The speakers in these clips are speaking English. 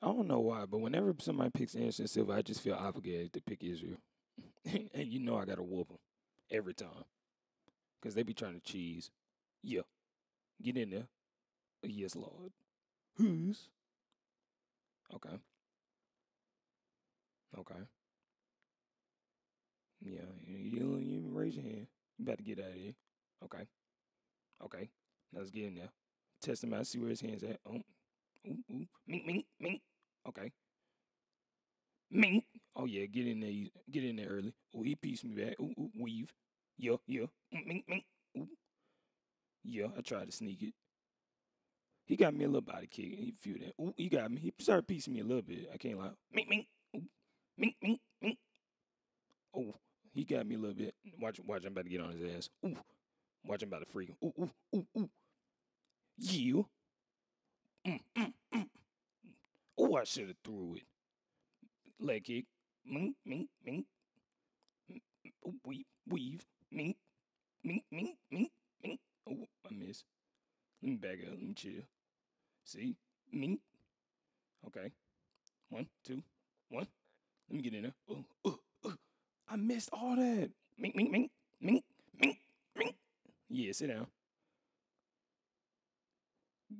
I don't know why, but whenever somebody picks Anderson Silva, I just feel obligated to pick Israel. and you know I got to whoop them every time. Because they be trying to cheese. Yeah. Get in there. Yes, Lord. Who's? Okay. Okay. Yeah, you, you raise your hand. You better get out of here. Okay. Okay. Now let's get in there. Test him out, see where his hands at. Oh, ooh, ooh. Mink, mink, mink. Okay. Mink. Oh yeah, get in there. Get in there early. Oh, he pieced me back. Ooh, ooh, weave. Yeah, yeah. Mink, mink. Ooh. Yeah, I tried to sneak it. He got me a little body kick. He feel that. Ooh, he got me. He started piecing me a little bit. I can't lie. Mink, mink. Ooh. Mink, mink, mink. Oh, he got me a little bit. Watch, watch. I'm about to get on his ass. Ooh. Watch him about to freak him. Ooh, ooh, ooh, ooh. Yeah. I should have threw it. Leg kick. Mink, mink, mink. Weave, weave. Mink, mink, mink, mink, mink. Oh, I missed. Let me back up. Let me chill. See? Mink. Okay. One, two, one. Let me get in there. Oh, oh, oh. I missed all that. Mink, mink, mink, mink, mink, mink. Yeah, sit down.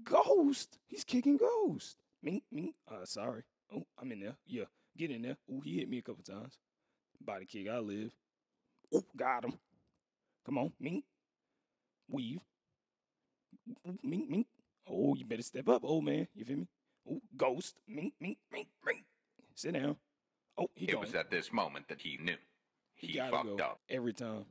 Ghost. He's kicking Ghost. Mink, mink. Uh, sorry. Oh, I'm in there. Yeah, get in there. Oh, he hit me a couple times. Body kick. I live. Oh, got him. Come on, mink. Weave. Ooh, Mink, mink. Oh, you better step up, old man. You feel me? Oh, ghost. Mink, mink, mink, mink. Sit down. Oh, he It gone. was at this moment that he knew. He, He fucked go up. every time.